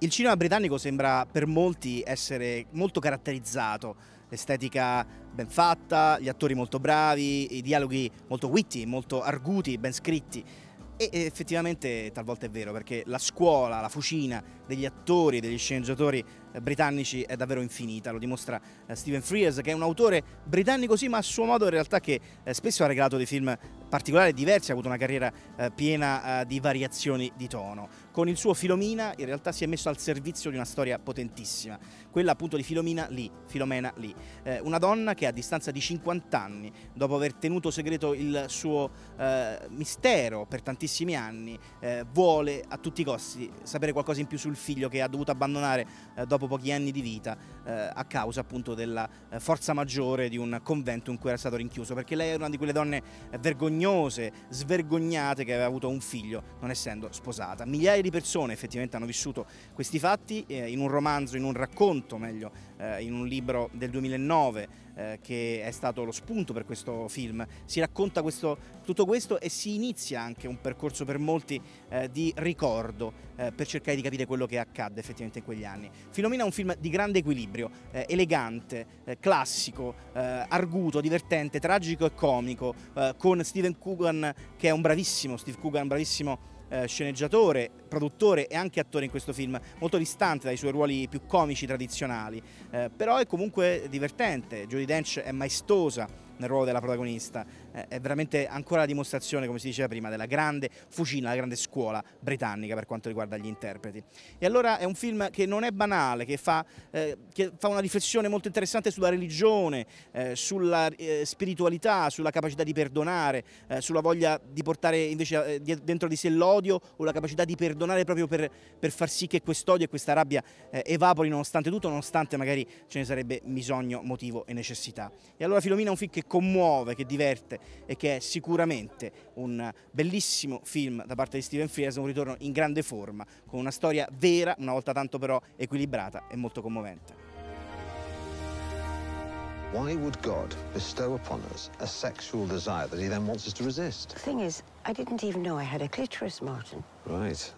Il cinema britannico sembra per molti essere molto caratterizzato, l'estetica ben fatta, gli attori molto bravi, i dialoghi molto witty, molto arguti, ben scritti. E effettivamente talvolta è vero, perché la scuola, la fucina degli attori, degli sceneggiatori britannici è davvero infinita, lo dimostra eh, Stephen Frears che è un autore britannico sì ma a suo modo in realtà che eh, spesso ha regalato dei film particolari e diversi, ha avuto una carriera piena di variazioni di tono. Con il suo Filomina in realtà si è messo al servizio di una storia potentissima, quella appunto di Filomina lì, Filomena lì, una donna che a distanza di 50 anni, dopo aver tenuto segreto il suo mistero per tantissimi anni, vuole a tutti i costi sapere qualcosa in più sul figlio che ha dovuto abbandonare dopo pochi anni di vita eh, a causa appunto della eh, forza maggiore di un convento in cui era stato rinchiuso, perché lei era una di quelle donne eh, vergognose, svergognate che aveva avuto un figlio non essendo sposata. Migliaia di persone effettivamente hanno vissuto questi fatti eh, in un romanzo, in un racconto meglio, eh, in un libro del 2009 eh, che è stato lo spunto per questo film. Si racconta questo, tutto questo e si inizia anche un percorso per molti di ricordo per cercare di capire quello che accadde effettivamente in quegli anni. Filomena è un film di grande equilibrio, eh, elegante, eh, classico, arguto, divertente, tragico e comico, con Steven Coogan che è un bravissimo, Steve Coogan, bravissimo eh, sceneggiatore, produttore e anche attore in questo film, molto distante dai suoi ruoli più comici tradizionali, eh, però è comunque divertente, Jodie Dench è maestosa nel ruolo della protagonista, eh, è veramente ancora la dimostrazione, come si diceva prima, della grande fucina, la grande scuola britannica per quanto riguarda gli interpreti. E allora è un film che non è banale, che fa, eh, che fa una riflessione molto interessante sulla religione, eh, sulla spiritualità, sulla capacità di perdonare, sulla voglia di portare invece dentro di sé l'odio l'odio o la capacità di perdonare proprio per, per far sì che quest'odio e questa rabbia eh, evapori nonostante tutto, nonostante magari ce ne sarebbe bisogno, motivo e necessità. E allora Filomena è un film che commuove, che diverte e che è sicuramente un bellissimo film da parte di Steven Frears, un ritorno in grande forma, con una storia vera, una volta tanto però equilibrata e molto commovente. Why would God bestow upon us a sexual desire that he then wants us to resist? The thing is, I didn't even know I had a clitoris, Martin. Right.